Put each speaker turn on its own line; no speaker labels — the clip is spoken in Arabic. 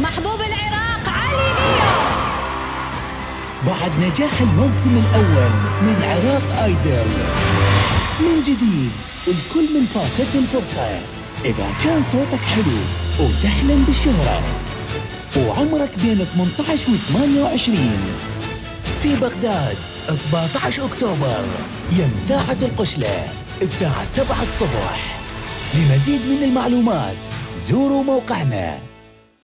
محبوب العراق علي ليو
بعد نجاح الموسم الأول من عراق آيدل. من جديد الكل من فاتت الفرصة. إذا كان صوتك حلو وتحلم بالشهرة. وعمرك بين 18 و 28 في بغداد 17 أكتوبر. يم ساعة القشلة الساعة 7 الصبح. لمزيد من المعلومات زوروا موقعنا.